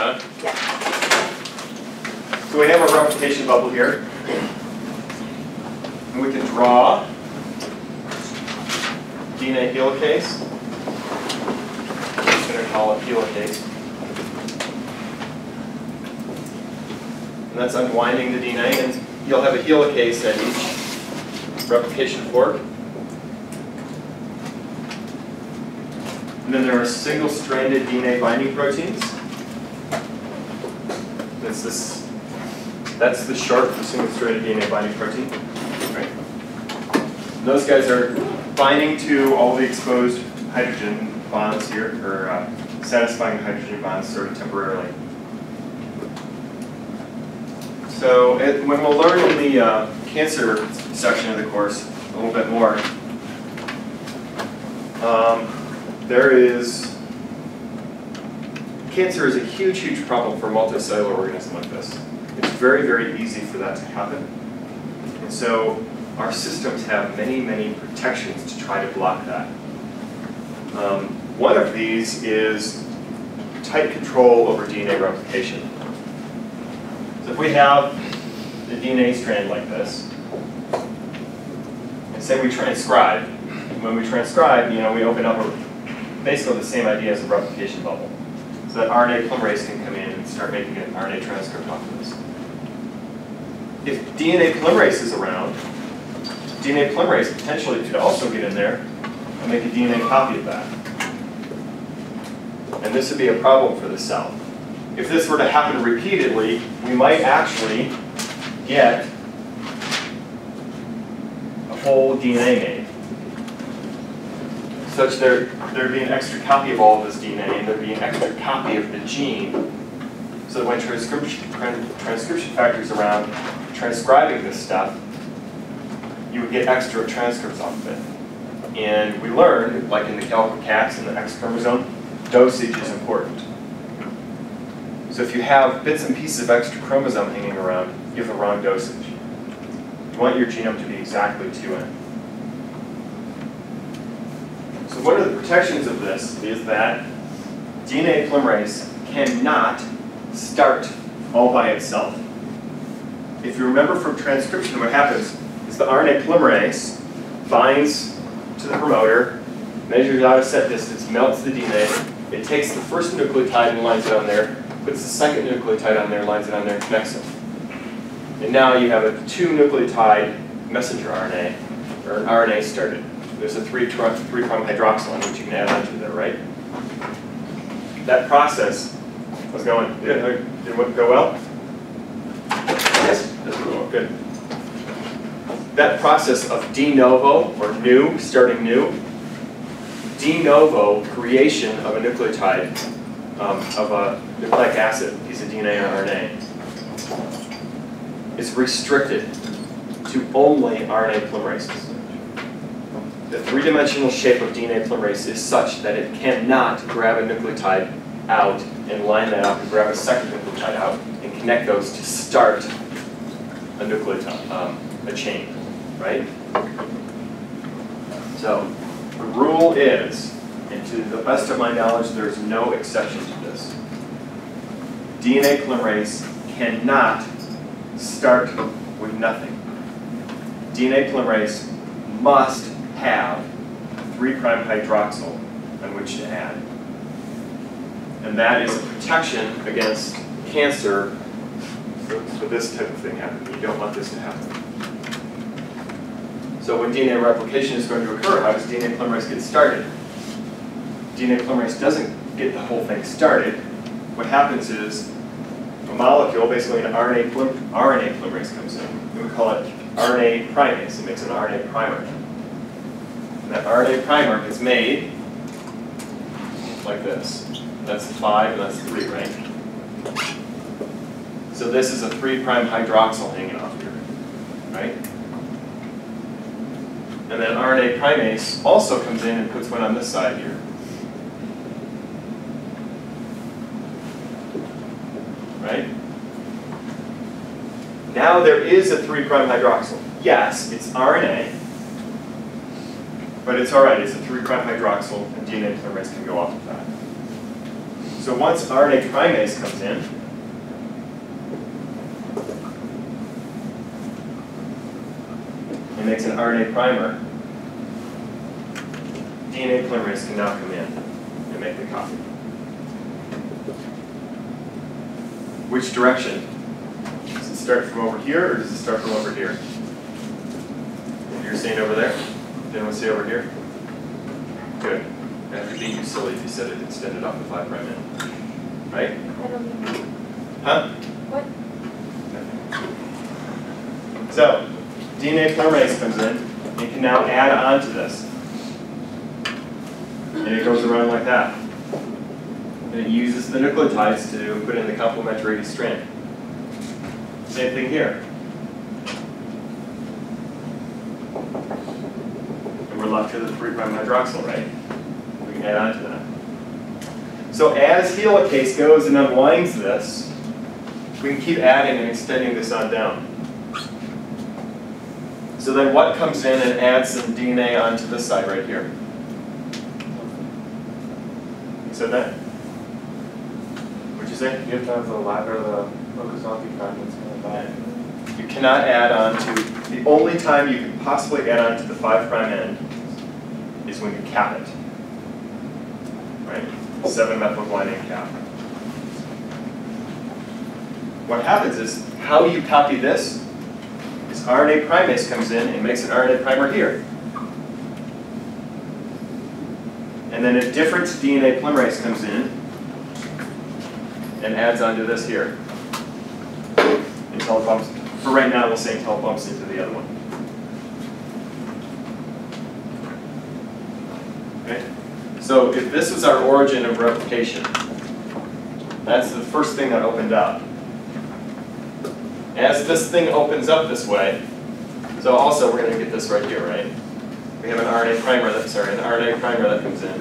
done? Yeah. So we have our replication bubble here. And we can draw DNA helicase. I'm going to call it helicase. And that's unwinding the DNA, and you'll have a helicase at each replication fork. And then there are single-stranded DNA binding proteins. That's this, that's the sharp for single-stranded DNA binding protein. Right? Those guys are binding to all the exposed hydrogen bonds here, or uh, satisfying hydrogen bonds sort of temporarily. So it, when we'll learn in the uh, cancer section of the course a little bit more, um, there is, cancer is a huge, huge problem for a multicellular organism like this. It's very, very easy for that to happen. And so our systems have many, many protections to try to block that. Um, one of these is tight control over DNA replication. So if we have the DNA strand like this, and say we transcribe, when we transcribe, you know, we open up a basically the same idea as a replication bubble. So that RNA polymerase can come in and start making an RNA transcript off of this. If DNA polymerase is around, DNA polymerase potentially could also get in there and make a DNA copy of that. And this would be a problem for the cell. If this were to happen repeatedly, we might actually get a whole DNA made such there there'd be an extra copy of all of this DNA and there'd be an extra copy of the gene so that when transcription, transcription factors around transcribing this stuff, you would get extra transcripts off of it. And we learned, like in the calico cats and the X chromosome, dosage is important. So if you have bits and pieces of extra chromosome hanging around, you have the wrong dosage. You want your genome to be exactly 2N. So one of the protections of this is that DNA polymerase cannot start all by itself. If you remember from transcription, what happens is the RNA polymerase binds to the promoter, measures out a set distance, melts the DNA, it takes the first nucleotide and lines it on there, puts the second nucleotide on there, lines it on there, connects them. And now you have a two nucleotide messenger RNA, or an RNA started. There's a 3' three prime hydroxyl on which you can add onto there, right? That process was going, did it go well? Yes, this will go good. That process of de novo, or new, starting new, de novo creation of a nucleotide, um, of a nucleic acid, piece of DNA or RNA, is restricted to only RNA polymerases. The three-dimensional shape of DNA polymerase is such that it cannot grab a nucleotide out and line that up and grab a second nucleotide out and connect those to start a nucleotide, um, a chain, right? So the rule is, and to the best of my knowledge, there's no exception to this. DNA polymerase cannot start with nothing. DNA polymerase must have 3' prime hydroxyl on which to add. And that is a protection against cancer for, for this type of thing happening. You don't want this to happen. So when DNA replication is going to occur, how does DNA polymerase get started? DNA polymerase doesn't get the whole thing started. What happens is a molecule, basically an RNA, RNA polymerase comes in. And we call it RNA primase. It makes an RNA primer. That RNA primer is made like this. That's 5 and that's 3, right? So this is a 3' hydroxyl hanging off here, right? And then RNA primase also comes in and puts one on this side here. Right? Now there is a 3' hydroxyl. Yes, it's RNA, but it's all right. It's a 3' hydroxyl, and DNA polymerase can go off of that. So once RNA primase comes in, it makes an RNA primer, DNA polymerase can now come in and make the copy. Which direction? Does it start from over here or does it start from over here? You're saying over there? Did anyone say over here? Good. That'd be too silly if you said it extended off the five prime end. Right? I don't know. Huh? What? So, DNA polymerase comes in, it can now add on to this. And it goes around like that. And it uses the nucleotides to put in the complementary strand. Same thing here. Left with the 3' hydroxyl, right? We can add on to that. So as helicase goes and unwinds this, we can keep adding and extending this on down. So then what comes in and adds some DNA onto this side right here? You said that? What'd you say? You have to have the ladder, the Okazaki fragments coming back. You cannot add on to, the only time you can possibly add on to the 5' prime end is when you cap it. Right? 7-methylguanine cap. What happens is, how you copy this is RNA primase comes in and makes an RNA primer here. And then a different DNA polymerase comes in and adds onto this here. Until it bumps, for right now, we'll say until it bumps into the other one. Okay? So if this is our origin of replication, that's the first thing that opened up. As this thing opens up this way, so also we're going to get this right here, right? We have an RNA primer that, sorry, an RNA primer that comes in.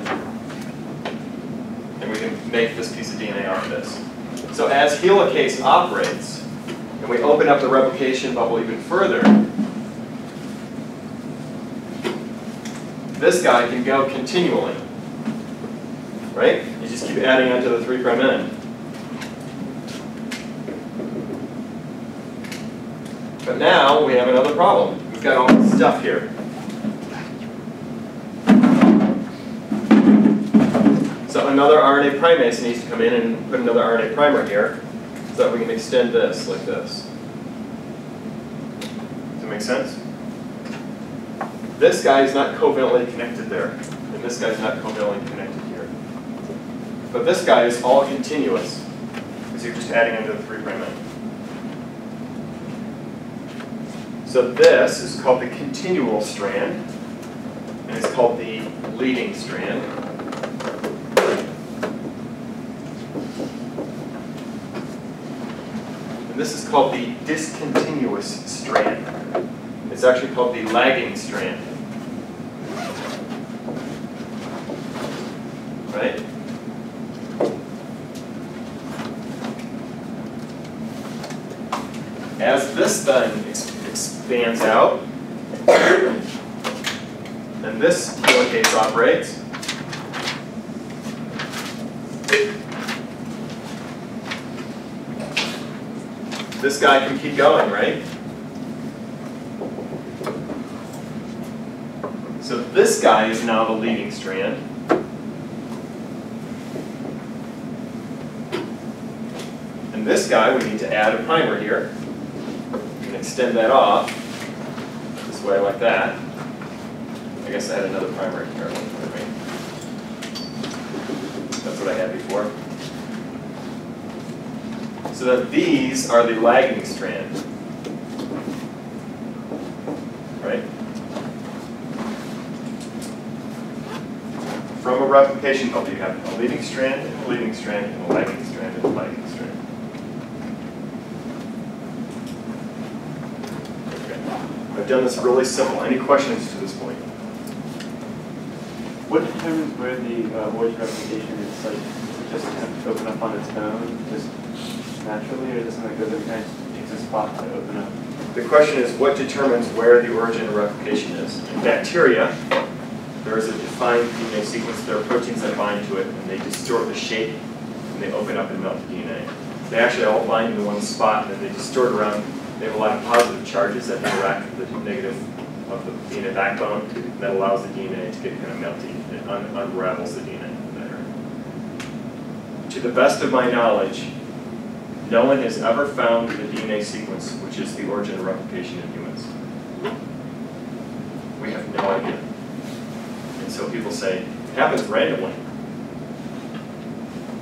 And we can make this piece of DNA off this. So as helicase operates, and we open up the replication bubble even further, this guy can go continually. Right? You just keep adding onto the 3 prime end. But now we have another problem. We've got all this stuff here. So another RNA primase needs to come in and put another RNA primer here so that we can extend this like this. Does that make sense? This guy is not covalently connected there, and this guy's not covalently connected. But this guy is all continuous, because you're just adding into the 3' end. So this is called the continual strand, and it's called the leading strand. And this is called the discontinuous strand. It's actually called the lagging strand. Right? Then ex expands out, and this helicase operates, this guy can keep going, right? So this guy is now the leading strand. And this guy, we need to add a primer here. Extend that off this way like that. I guess I had another primer here. That's what I had before. So that these are the lagging strand. Right? From a replication bubble, you have a leading strand, and a leading strand, and a lagging strand, and a lagging strand. Okay. I've done this really simple. Any questions to this point? What determines where the uh, voice replication is like, does it just kind of open up on its own, just naturally, or does it does it kind of takes a spot to open up? The question is, what determines where the origin of replication is? In bacteria, there is a defined DNA sequence. There are proteins that bind to it, and they distort the shape and and they open up and melt the DNA. They actually all bind in one spot and then they distort around. They have a lot of positive charges that interact with the negative of the DNA backbone that allows the DNA to get kind of melty. It un unravels the DNA better. To the best of my knowledge, no one has ever found the DNA sequence which is the origin of replication in humans. We have no idea. And so people say, it happens randomly,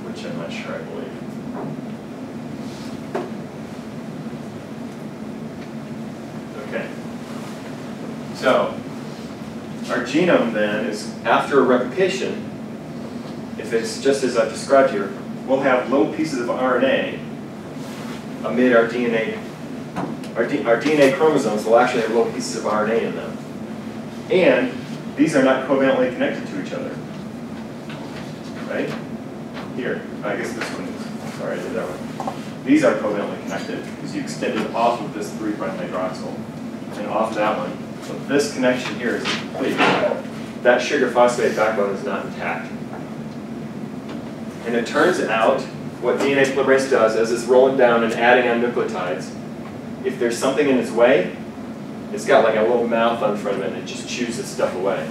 which I'm not sure I believe. Okay. So, our genome then is, after a replication, if it's just as I've described here, we'll have little pieces of RNA amid our DNA. Our, D, our DNA chromosomes will actually have little pieces of RNA in them. And these are not covalently connected to each other. Right? Here, I guess this one is, sorry, I did that one. These are covalently connected because you extended off of this 3' hydroxyl and off that one. So this connection here is complete. That sugar phosphate backbone is not intact. And it turns out what DNA polymerase does as it's rolling down and adding on nucleotides, if there's something in its way, it's got like a little mouth on front of it and it just chews this stuff away.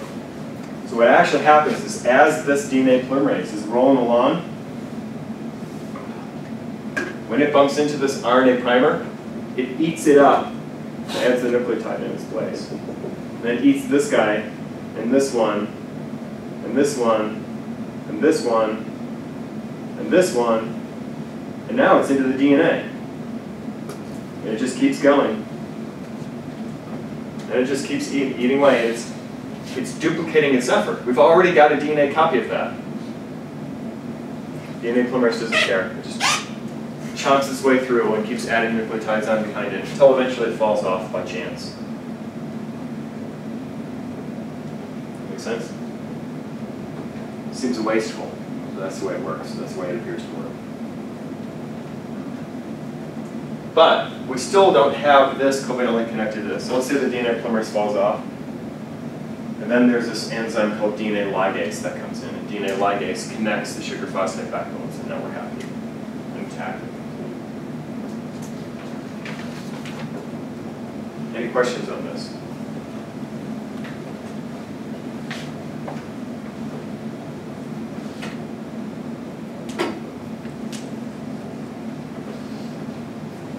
So what actually happens is as this DNA polymerase is rolling along, when it bumps into this RNA primer, it eats it up adds the nucleotide in its place. And then it eats this guy, and this one, and this one, and this one, and this one, and now it's into the DNA. And it just keeps going. And it just keeps eat, eating away. It's, it's duplicating its effort. We've already got a DNA copy of that. DNA polymerase doesn't care. Chomps its way through and keeps adding nucleotides on behind it until eventually it falls off by chance. Make sense? Seems wasteful. So that's the way it works. That's the way it appears to work. But we still don't have this covalently connected to this. So let's say the DNA polymerase falls off. And then there's this enzyme called DNA ligase that comes in. And DNA ligase connects the sugar phosphate backbones. And now we're happy. Intact. Any questions on this?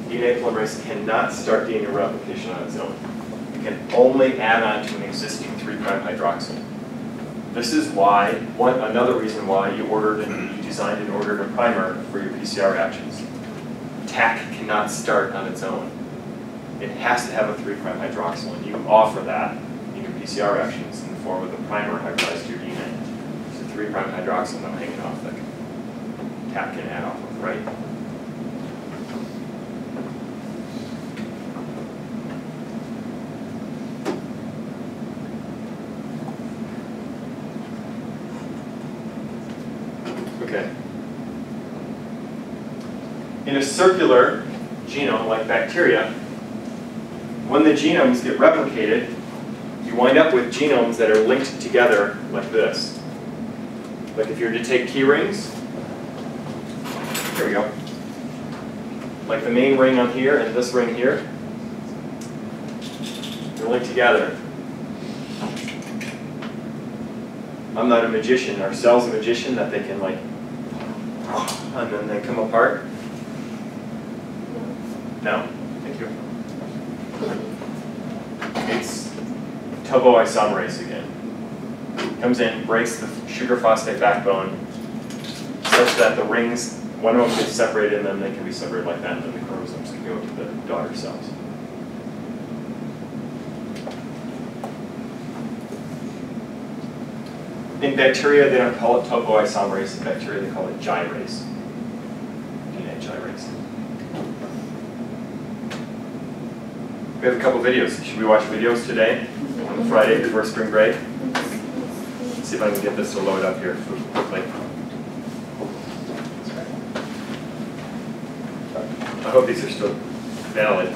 DNA polymerase cannot start DNA replication on its own. It can only add on to an existing 3' hydroxyl. This is why, one, another reason why you ordered and you designed and ordered a primer for your PCR reactions. Taq cannot start on its own. It has to have a 3' hydroxyl, and you offer that in your PCR reactions in the form of a primer hybridized to your DNA. A 3' hydroxyl now hanging off that Taq can add off of, right? Okay. In a circular genome like bacteria, when the genomes get replicated, you wind up with genomes that are linked together like this. Like if you were to take key rings, here we go. Like the main ring on here and this ring here, they're linked together. I'm not a magician. Are cells a magician that they can like, and then they come apart? No? Thank you. It's topoisomerase again. Comes in, breaks the sugar phosphate backbone such that the rings, one of them gets separated and then they can be separated like that and then the chromosomes can go to the daughter cells. In bacteria, they don't call it topoisomerase. In bacteria, they call it gyrase. DNA gyrase. We have a couple videos. Should we watch videos today? On Friday before spring break? Let's see if I can get this to load up here quickly. I hope these are still valid.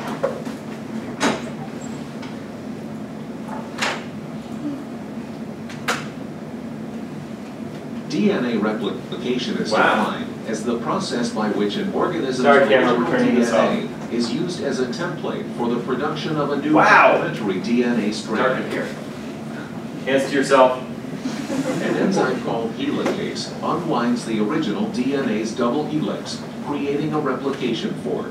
DNA replication is Wow. defined as the process by which an organism's Sorry, Cameron, we're turning this DNA is used as a template for the production of a new Wow. complementary DNA strand. here. Hands to yourself. An enzyme called helicase unwinds the original DNA's double helix, creating a replication fork.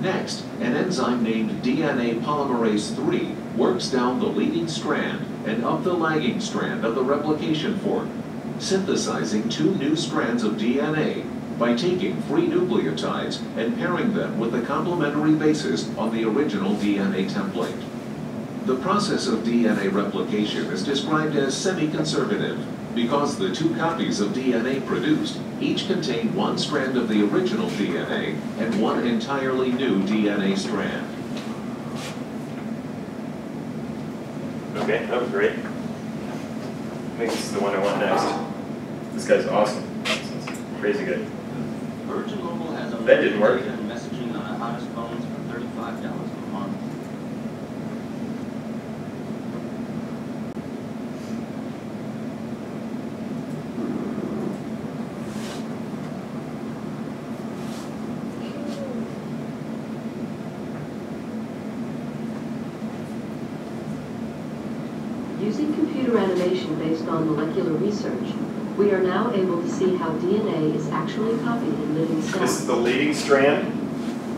Next, an enzyme named DNA polymerase III down the leading strand and up the lagging strand of the replication fork, synthesizing two new strands of DNA by taking free nucleotides and pairing them with the complementary bases on the original DNA template. The process of DNA replication is described as semi-conservative because the two copies of DNA produced each contain one strand of the original DNA and one entirely new DNA strand. Okay, that was great. Makes the one I want next. This guy's awesome. crazy good. Virgin Mobile has a that didn't work. messaging on the hottest phones for $35. On molecular research, we are now able to see how DNA is actually copied in living This is the leading strand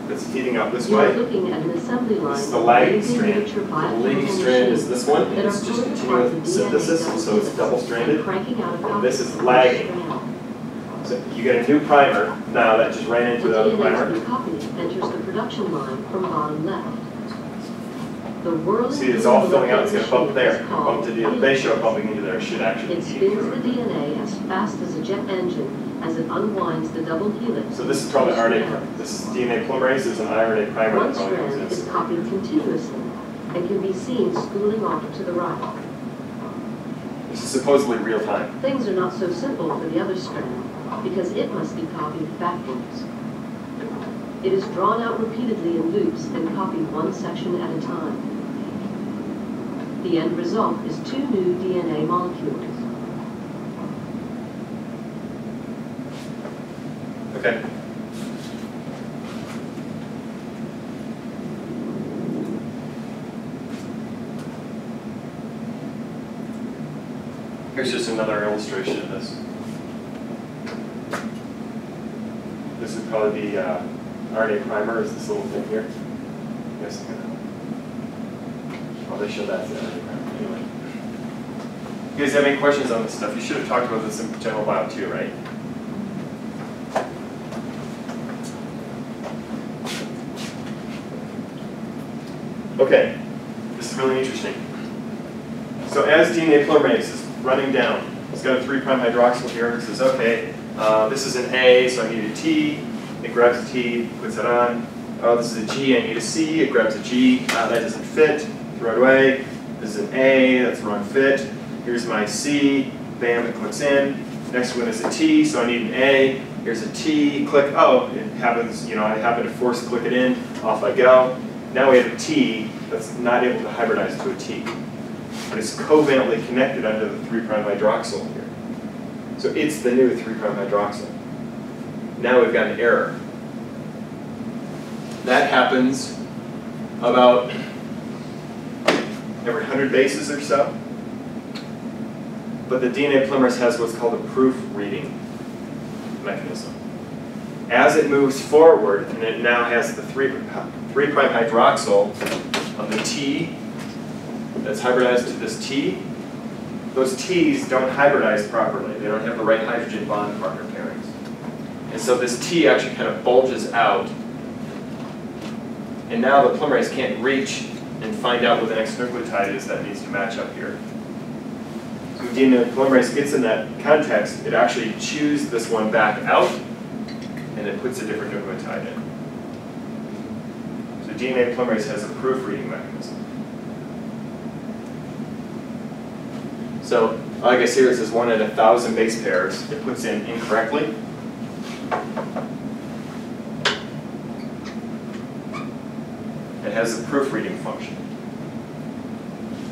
that's heating up this You are looking at an assembly line This is the lagging strand. The leading strand is this one, it's just continuous synthesis, so it's double stranded. and cranking out a This is lagging. So you get a new primer, now that just ran into The the other primer. copied enters the production line from bottom left. The whirling See, it's all filling out, it's gonna bump machine there, bump to the, they show bumping into there, It should actually It spins the. DNA as fast as a jet engine as it unwinds the double helix. So this is probably RNA, this is DNA polymerase, is an RNA primer One strand is copied continuously and can be seen spooling off to the right. This is supposedly real time. Things are not so simple for the other strand because it must be copied backwards. It is drawn out repeatedly in loops and copied one section at a time. The end result is two new DNA molecules. Okay. Here's just another illustration of this. This would probably be uh, RNA primer, is this little thing here. Yes. Oh, they show that primer, anyway. You guys have any questions on this stuff? You should have talked about this in general bio too, right? Okay, this is really interesting. So as DNA polymerase is running down, it's got a three prime hydroxyl here, it says, okay, uh, this is an A, so I need a T, it grabs a T, puts it on. Oh, this is a G, I need a C, it grabs a G, uh, that doesn't fit, it away. This is an A, that's wrong fit. Here's my C, bam, it clicks in. Next one is a T, so I need an A. Here's a T, click, oh, it happens, you know, I happen to force click it in, off I go. Now we have a T that's not able to hybridize to a T. But it's covalently connected under the 3' hydroxyl here. So it's the new 3' hydroxyl. Now we've got an error. That happens about every 100 bases or so. But the DNA polymerase has what's called a proofreading mechanism. As it moves forward, and it now has the 3' 3' prime hydroxyl on the T that's hybridized to this T, those T's don't hybridize properly. They don't have the right hydrogen bond partner pairings. And so this T actually kind of bulges out. And now the polymerase can't reach and find out what the next nucleotide is that needs to match up here. So DNA polymerase gets in that context, it actually chews this one back out and it puts a different nucleotide in. So DNA polymerase has a proofreading mechanism. So, I see, it says one in a thousand base pairs. It puts in incorrectly. Has a proofreading function.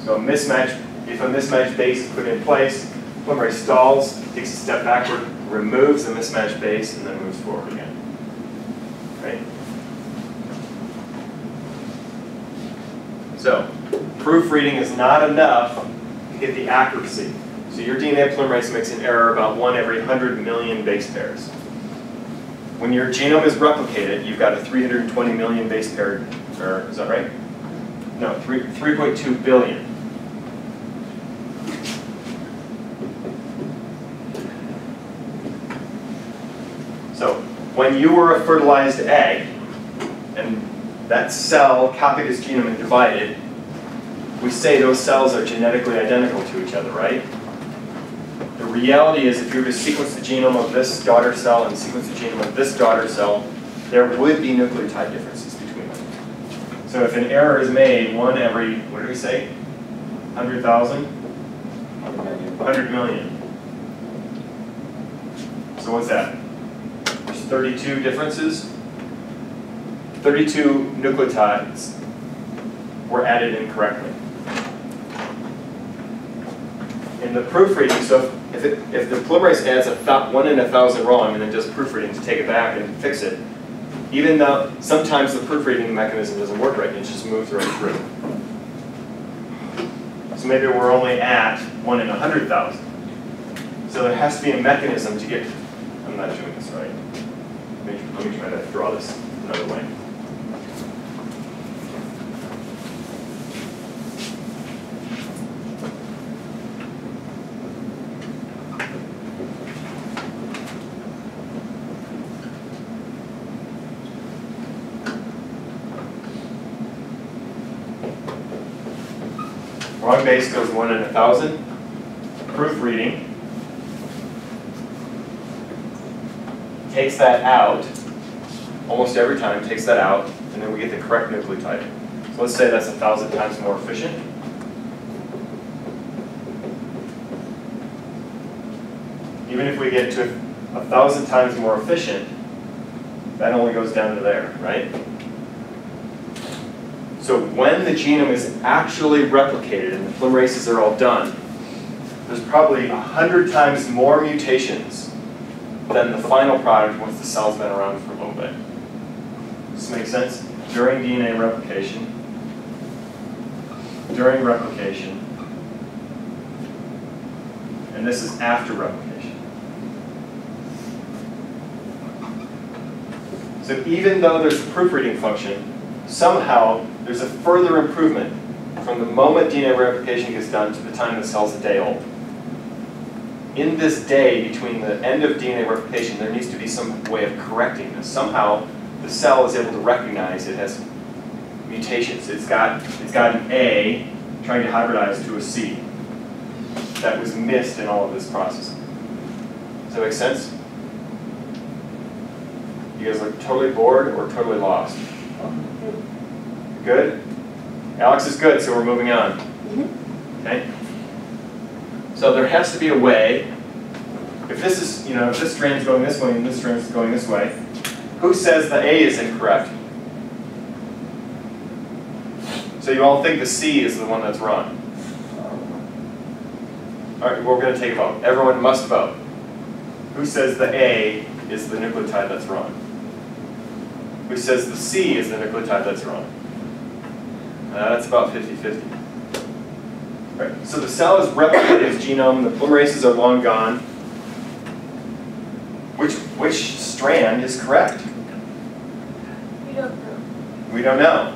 So a mismatch, if a mismatched base is put in place, polymerase stalls, takes a step backward, removes the mismatched base, and then moves forward again. Right? So, proofreading is not enough to get the accuracy. So your DNA polymerase makes an error about one every 100 million base pairs. When your genome is replicated, you've got a 320 million base pair, or is that right? No, 3, 3.2 billion. So when you were a fertilized egg, and that cell copied its genome and divided, we say those cells are genetically identical to each other, right? The reality is if you were to sequence the genome of this daughter cell and sequence the genome of this daughter cell, there would be nucleotide differences. So if an error is made one every, what did we say? 100,000? 100 million. So what's that? There's 32 differences. 32 nucleotides were added incorrectly. In the proofreading, so if, it, if the polymerase adds a one in a thousand wrong and then does proofreading to take it back and fix it, even though sometimes the proofreading mechanism doesn't work right, it just moves right through. So maybe we're only at one in a hundred thousand. So there has to be a mechanism to get, I'm not doing this right. Let me, let me try to draw this another way. Wrong base goes one in a thousand. Proofreading takes that out, almost every time takes that out, and then we get the correct nucleotide. So let's say that's a thousand times more efficient. Even if we get to a thousand times more efficient, that only goes down to there, right? So when the genome is actually replicated and the polymerases are all done, there's probably a hundred times more mutations than the final product once the cell's been around for a little bit. Does this make sense? During DNA replication, during replication, and this is after replication. So even though there's a proofreading function, somehow there's a further improvement from the moment DNA replication gets done to the time the cell's a day old. In this day between the end of DNA replication, there needs to be some way of correcting this. Somehow the cell is able to recognize it has mutations. It's got, it's got an A trying to hybridize to a C that was missed in all of this process. Does that make sense? You guys look totally bored or totally lost? Good? Alex is good, so we're moving on. Mm-hmm. Okay? So there has to be a way, if this is, you know, if this strand's going this way and this strand's going this way, who says the A is incorrect? So you all think the C is the one that's wrong. All right, we're going to take a vote. Everyone must vote. Who says the A is the nucleotide that's wrong? Who says the C is the nucleotide that's wrong? Uh, that's about 50-50. Right. So the cell has replicated its genome, the polymerases are long gone. Which, which strand is correct? We don't know. We don't know.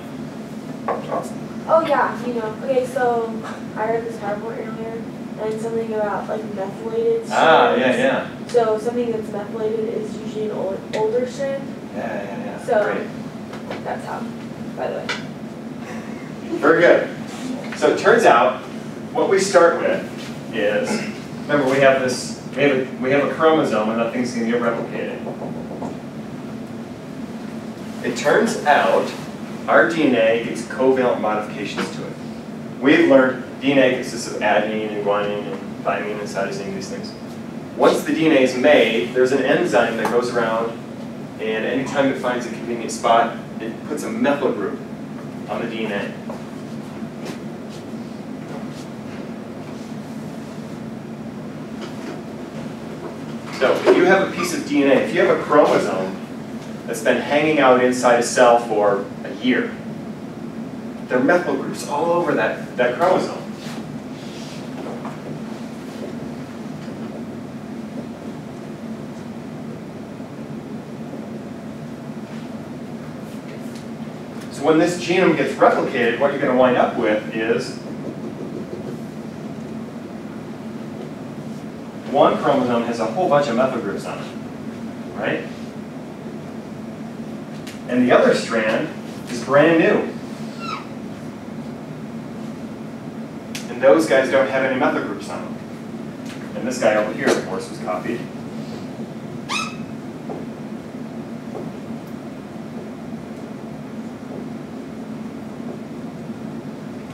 Oh yeah, you know. Okay, so I read this PowerPoint earlier, and something about like methylated. Ah, yeah, yeah. So something that's methylated is usually an old, older strand. Yeah, yeah, yeah. So- Great. That's how. By the way. Very good. So it turns out, what we start with is, remember we have this, we have a, we have a chromosome and that thing's gonna get replicated. It turns out, our DNA gets covalent modifications to it. We've learned DNA consists of adenine and guanine and thymine and cytosine, these things. Once the DNA is made, there's an enzyme that goes around and anytime it finds a convenient spot, it puts a methyl group on the DNA. So if you have a piece of DNA, if you have a chromosome that's been hanging out inside a cell for a year, there are methyl groups all over that, that chromosome. So when this genome gets replicated, what you're going to wind up with is one chromosome has a whole bunch of methyl groups on it, right? And the other strand is brand new. And those guys don't have any methyl groups on them. And this guy over here, of course, was copied.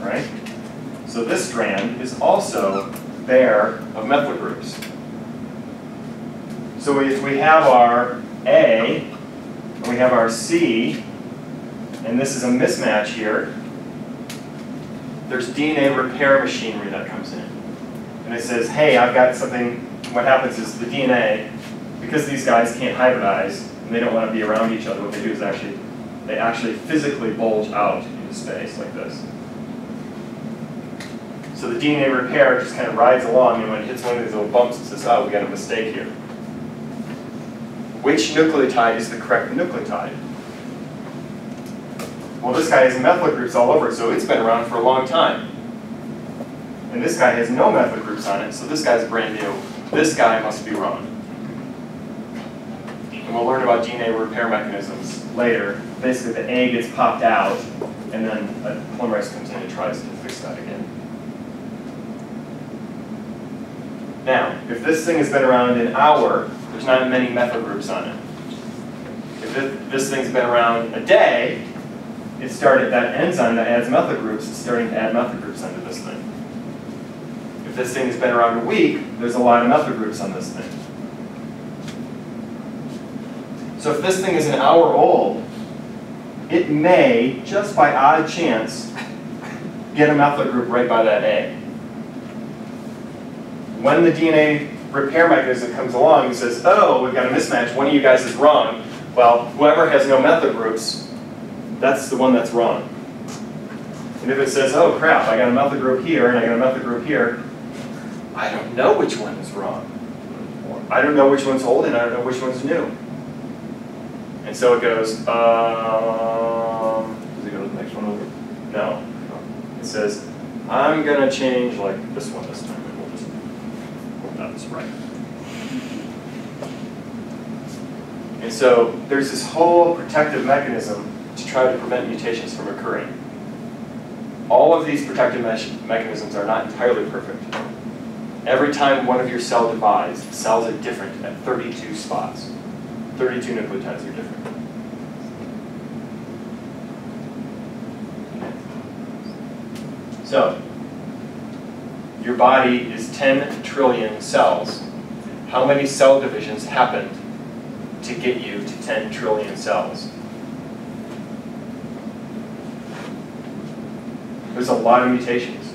Right? So this strand is also bare of methyl. So if we have our A, and we have our C, and this is a mismatch here, there's DNA repair machinery that comes in. And it says, hey, I've got something, what happens is the DNA, because these guys can't hybridize, and they don't want to be around each other, what they do is actually, they actually physically bulge out into space like this. So the DNA repair just kind of rides along, and when it hits one of these little bumps, it says, oh, we got a mistake here. Which nucleotide is the correct nucleotide? Well, this guy has methyl groups all over so it's been around for a long time. And this guy has no methyl groups on it, so this guy's brand new. This guy must be wrong. And we'll learn about DNA repair mechanisms later. Basically, the A gets popped out, and then a polymerase comes in and tries to fix that again. Now, if this thing has been around an hour, there's not many methyl groups on it. If it, this thing's been around a day, it started, that enzyme that adds methyl groups is starting to add methyl groups onto this thing. If this thing's been around a week, there's a lot of methyl groups on this thing. So if this thing is an hour old, it may, just by odd chance, get a methyl group right by that A. When the DNA repair mechanism comes along and says, oh, we've got a mismatch, one of you guys is wrong, well, whoever has no methyl groups, that's the one that's wrong. And if it says, oh crap, I got a methyl group here and I got a methyl group here, I don't know which one is wrong. I don't know which one's old and I don't know which one's new. And so it goes, um, Does it go to the next one over? no. It says, I'm gonna change like this one this time, right. And so there's this whole protective mechanism to try to prevent mutations from occurring. All of these protective me- mechanisms are not entirely perfect. Every time one of your cell divides, cells are different at 32 spots. 32 nucleotides are different. So, your body is 10 trillion cells. How many cell divisions happened to get you to 10 trillion cells? There's a lot of mutations.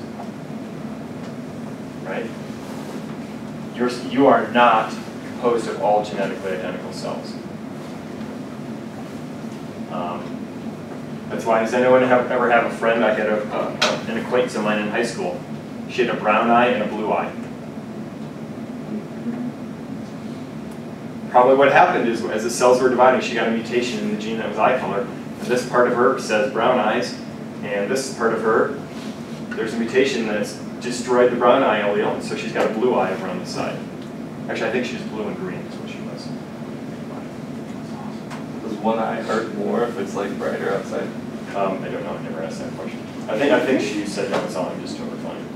Right? You're, you are not composed of all genetically identical cells. Um, that's why, does anyone have, ever have a friend? I had a, a, an acquaintance of mine in high school. She had a brown eye and a blue eye. Probably what happened is, as the cells were dividing, she got a mutation in the gene that was eye color. And this part of her says brown eyes, and this part of her, there's a mutation that's destroyed the brown eye allele, and so she's got a blue eye over on the side. Actually, I think she's blue and green is what she was. Does one eye hurt more if it's like brighter outside? Um, I don't know, I never asked that question. I think, I think she said that it's all, I'm just fine.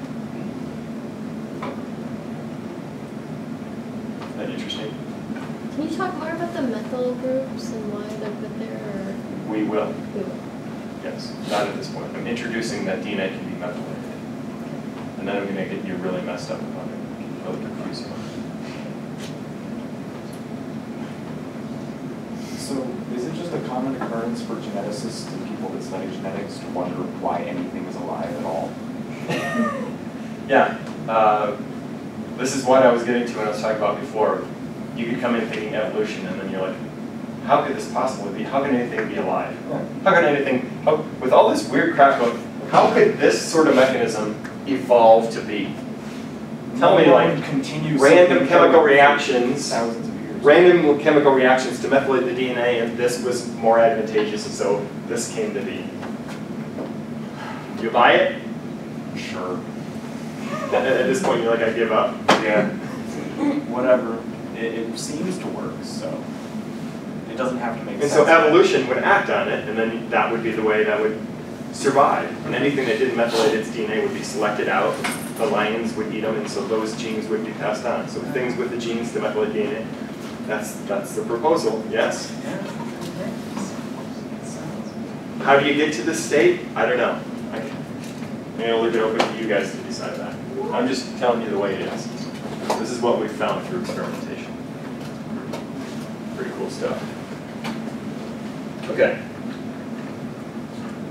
That interesting? Can you talk more about the methyl groups and why they're put there, or We will, we will? yes, not at this point. I'm introducing that DNA can be methylated. And then I'm gonna get you really messed up about it, really confuse you. So is is it just a common occurrence for geneticists and people that study genetics to wonder why anything is alive at all? Yeah, uh, this is what I was getting to when I was talking about before. You could come in thinking evolution, and then you're like, how could this possibly be? How can anything be alive? How can anything, how, with all this weird crap going, how could this sort of mechanism evolve to be? Tell me, like, random chemical reactions, Thousands of years. random chemical reactions to methylate the DNA, and this was more advantageous, and so this came to be. You buy it? Sure. At, at this point, you're like, I give up. Yeah. Whatever. It, it seems to work, so it doesn't have to make And sense. so evolution would act on it, and then that would be the way that would survive. And anything that didn't methylate its DNA would be selected out. The lions would eat them, and so those genes would be passed on. So things with the genes to methylate DNA, that's, that's the proposal, yes? How do you get to this state? I don't know. I- I'm gonna leave it open to you guys to decide that. I'm just telling you the way it is. This is what we found through experimentation. Cool stuff. Okay.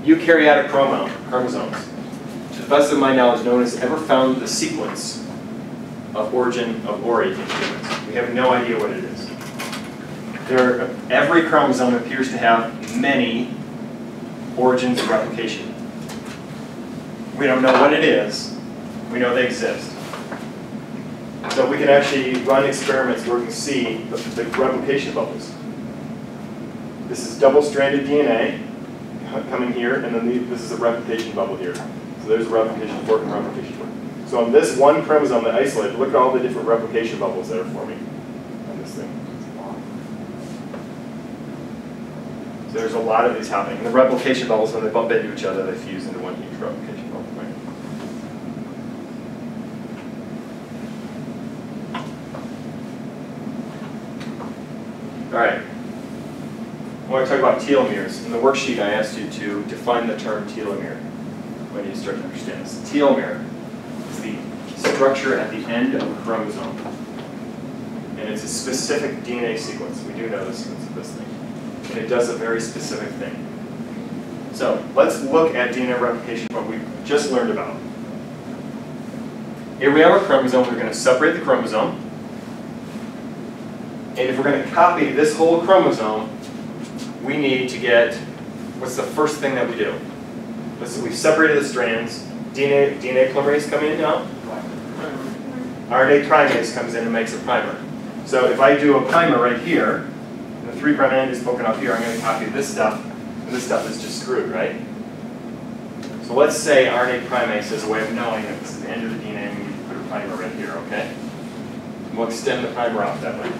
Eukaryotic chromo- chromosomes. To the best of my knowledge, no one has ever found the sequence of origin of ori in humans. We have no idea what it is. There, every chromosome appears to have many origins of replication. We don't know what it is. We know they exist. So we can actually run experiments where we can see the, the replication bubbles. This is double-stranded DNA coming here, and then the, this is a replication bubble here. So there's a replication fork and replication fork. So on this one chromosome that isolated, look at all the different replication bubbles that are forming on this thing. So there's a lot of these happening. And the replication bubbles, when they bump into each other, they fuse into one huge replication bubble, right? All right. I want to talk about telomeres. In the worksheet, I asked you to define the term telomere when you start to understand this. Telomere is the structure at the end of a chromosome. And it's a specific DNA sequence. We do know the sequence of this thing. And it does a very specific thing. So let's look at DNA replication, what we just learned about. Here we have our chromosome. We're going to separate the chromosome. And if we're going to copy this whole chromosome, we need to get, what's the first thing that we do? We've separated the strands. DNA, DNA polymerase coming in now. RNA primase comes in and makes a primer. So if I do a primer right here, the three prime end is broken up here, I'm going to copy this stuff, and this stuff is just screwed, right? So let's say RNA primase is a way of knowing that this is the end of the DNA and we need to put a primer right here, okay? And we'll extend the primer out that way.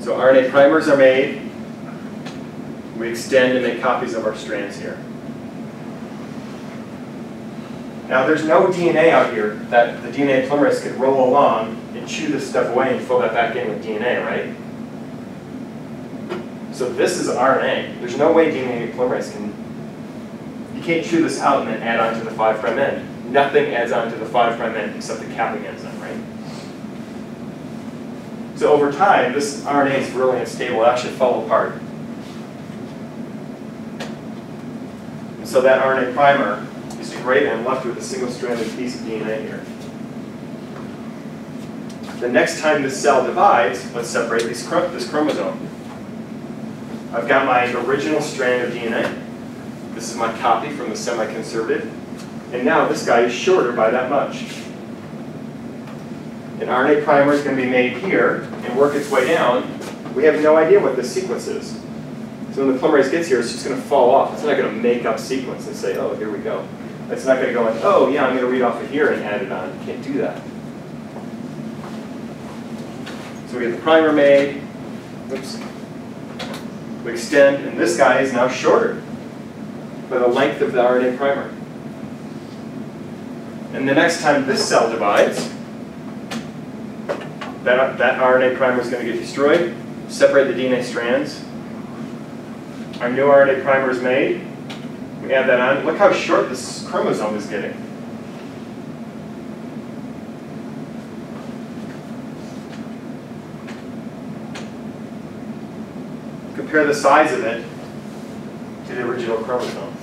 So RNA primers are made. We extend and make copies of our strands here. Now there's no DNA out here that the DNA polymerase could roll along and chew this stuff away and fill that back in with DNA, right? So this is RNA. There's no way DNA polymerase can, you can't chew this out and then add on to the 5' end. Nothing adds on to the 5' end except the capping enzyme, right? So over time, this RNA is really unstable, it actually fell apart. So that RNA primer is degraded and left with a single-stranded piece of DNA here. The next time this cell divides, let's separate this chromosome. I've got my original strand of DNA. This is my copy from the semi-conservative. And now this guy is shorter by that much. An RNA primer is going to be made here and work its way down. We have no idea what this sequence is. So when the polymerase gets here, it's just going to fall off. It's not going to make up sequence and say, oh, here we go. It's not going to go like, oh, yeah, I'm going to read off of here and add it on. You can't do that. So we get the primer made. Oops. We extend, and this guy is now shorter by the length of the RNA primer. And the next time this cell divides, that, that RNA primer is going to get destroyed, separate the DNA strands. Our new RNA primer is made. We add that on. Look how short this chromosome is getting. compare the size of it to the original chromosome.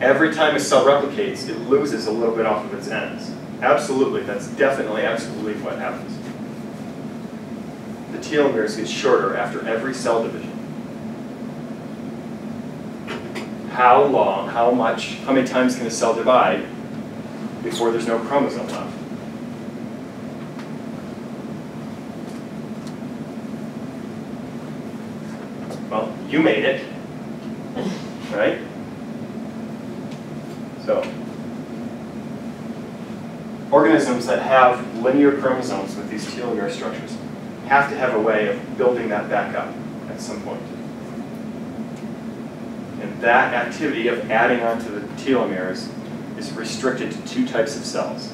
Every time a cell replicates, it loses a little bit off of its ends. Absolutely, that's definitely, absolutely what happens. The telomeres get shorter after every cell division. How long, how much, how many times can a cell divide before there's no chromosome left? Well, you made it, right? So, organisms that have linear chromosomes with these telomere structures have to have a way of building that back up at some point. And that activity of adding onto the telomeres is restricted to two types of cells.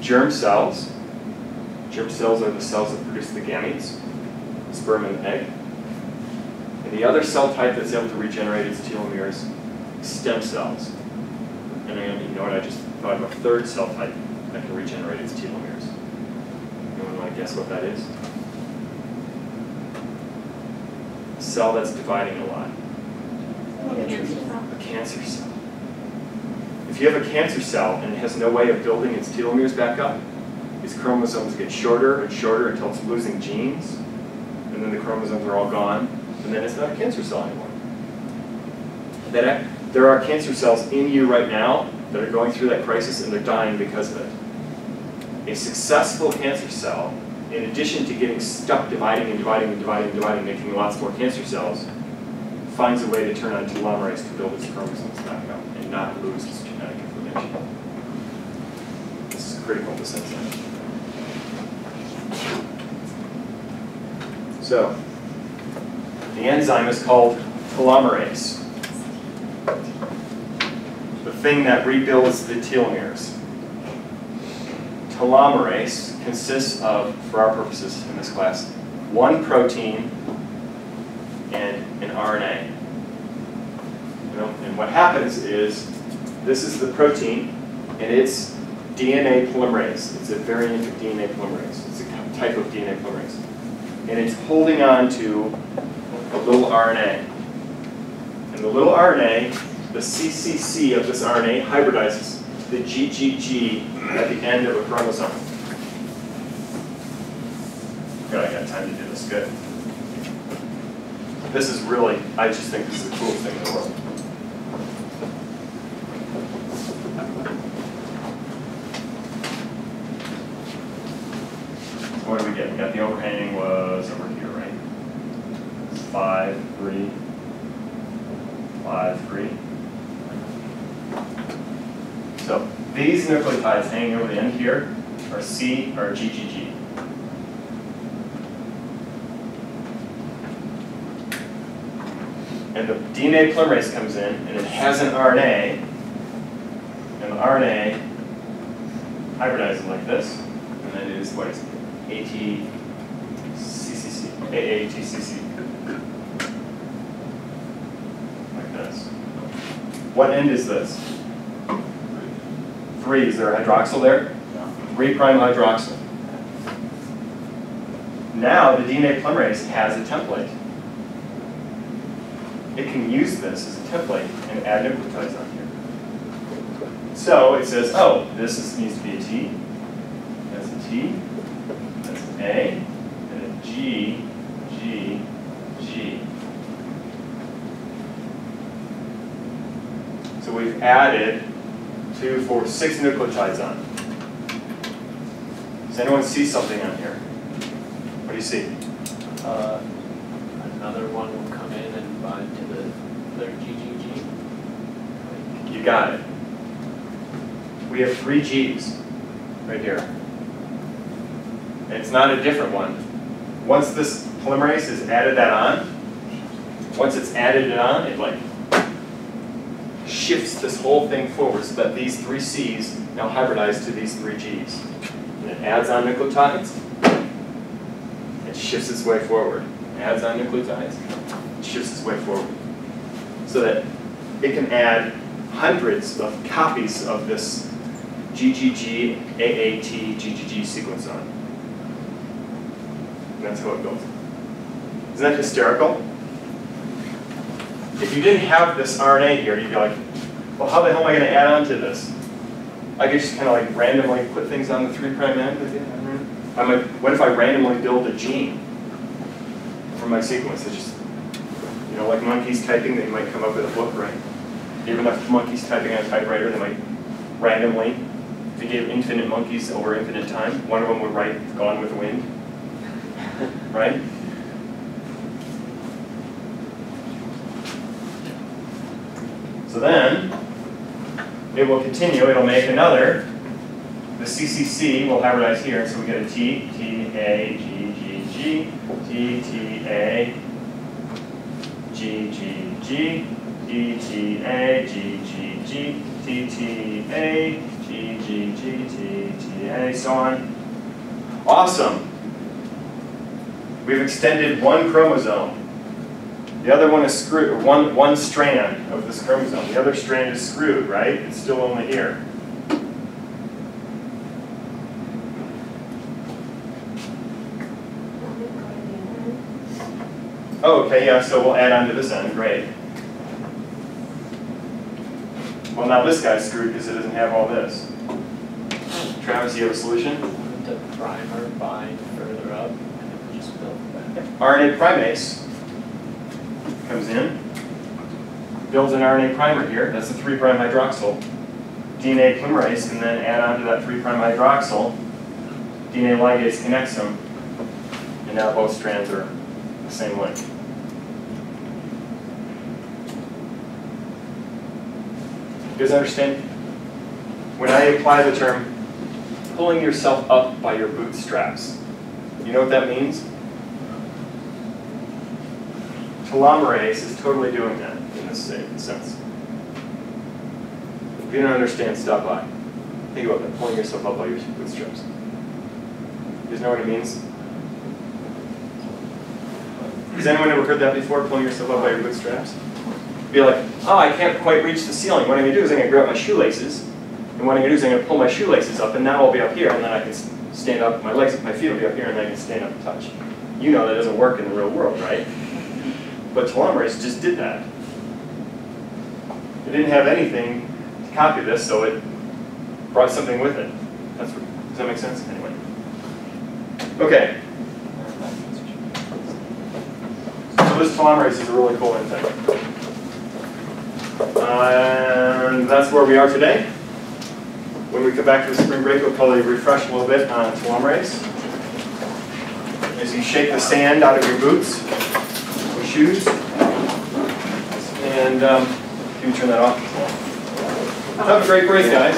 Germ cells. Germ cells are the cells that produce the gametes, sperm and egg. And the other cell type that's able to regenerate its telomeres stem cells. And I- you know what, I just thought of a third cell type that can regenerate its telomeres. Anyone want to guess what that is? A cell that's dividing a lot. A cancer cell. If you have a cancer cell and it has no way of building its telomeres back up, its chromosomes get shorter and shorter until it's losing genes, and then the chromosomes are all gone, and then it's not a cancer cell anymore. That there are cancer cells in you right now that are going through that crisis and they're dying because of it. A successful cancer cell, in addition to getting stuck dividing and dividing and dividing and dividing, making lots more cancer cells, finds a way to turn on telomerase to build its chromosomes back up and not lose its genetic information. This is critical to synthesis. So, the enzyme is called telomerase. The thing that rebuilds the telomeres. Telomerase consists of, for our purposes in this class, one protein and an RNA. And what happens is, this is the protein, and it's DNA polymerase. It's a variant of DNA polymerase. It's a type of DNA polymerase. And it's holding on to a little RNA. And the little RNA, the CCC of this RNA hybridizes the GGG at the end of a chromosome. Good, I got time to do this, good. This is really, I just think this is the coolest thing in the world. What did we get? We got the overhang was over here, right? Five, three, five, three. So these nucleotides hanging over the end here are C or GGG. And the DNA polymerase comes in and it has an RNA, and the RNA hybridizes like this, and then it is what is? ATCCC, AATCC. Like this. What end is this? Three, is there a hydroxyl there? Three prime hydroxyl. Now the DNA polymerase has a template. It can use this as a template and add nucleotides on here. So it says, oh, this is, needs to be a T. That's a T. That's an A. And a G, G, G. So we've added two, four, six nucleotides on. Does anyone see something on here? What do you see? Uh, Another one will come in and bind their GGG. You got it. We have three G's right here. It's not a different one. Once this polymerase has added that on, once it's added it on, it like shifts this whole thing forward so that these three C's now hybridize to these three G's. And it adds on nucleotides, it shifts its way forward. Adds on nucleotides, it shifts its way forward. So that it can add hundreds of copies of this GGG, AAT, GGG sequence on. That's how it goes. Isn't that hysterical? If you didn't have this RNA here, you'd be like, well, how the hell am I going to add on to this? I could just kind of like randomly put things on the three prime end. I might, what if I randomly build a gene from my sequence? It's just, know, like monkeys typing, they might come up with a book, right? Even if monkeys typing on a typewriter, they might randomly, if you gave infinite monkeys over infinite time, one of them would write Gone with the Wind, right? So then, it will continue, it'll make another. The CCC will hybridize here, so we get a T, T, A, G, G, G, T, T, A, G, G, G, T, T, A, G, G, G, T, T, A, G, G, G, T, T, A, so on. Awesome. We've extended one chromosome. The other one is screwed, one, one strand of this chromosome. The other strand is screwed, right? It's still only here. Oh, okay, yeah, so we'll add on to this end, great. Well, now this guy's screwed because it doesn't have all this. Travis, you have a solution? The primer bind further up and just build back? RNA primase comes in, builds an RNA primer here, that's the 3' hydroxyl. DNA polymerase can then add on to that 3' hydroxyl. DNA ligase connects them, and now both strands are the same length. You guys understand? When I apply the term pulling yourself up by your bootstraps, you know what that means? Telomerase is totally doing that in this sense. If you don't understand, stop by. Think about that, pulling yourself up by your bootstraps. You guys know what it means? Has anyone ever heard that before, pulling yourself up by your bootstraps? Be like, oh, I can't quite reach the ceiling. What I'm going to do is I'm going to grab my shoelaces, and what I'm going to do is I'm going to pull my shoelaces up, and now I'll be up here, and then I can stand up, my legs, my feet will be up here, and I can stand up and touch. You know that doesn't work in the real world, right? But telomerase just did that. It didn't have anything to copy this, so it brought something with it. That's what, does that make sense? Anyway. Okay. So this telomerase is a really cool enzyme. And that's where we are today. When we come back to the spring break, we'll probably refresh a little bit on telomerase. As you shake the sand out of your boots, or shoes, and um, can you turn that off? Have a great break, guys.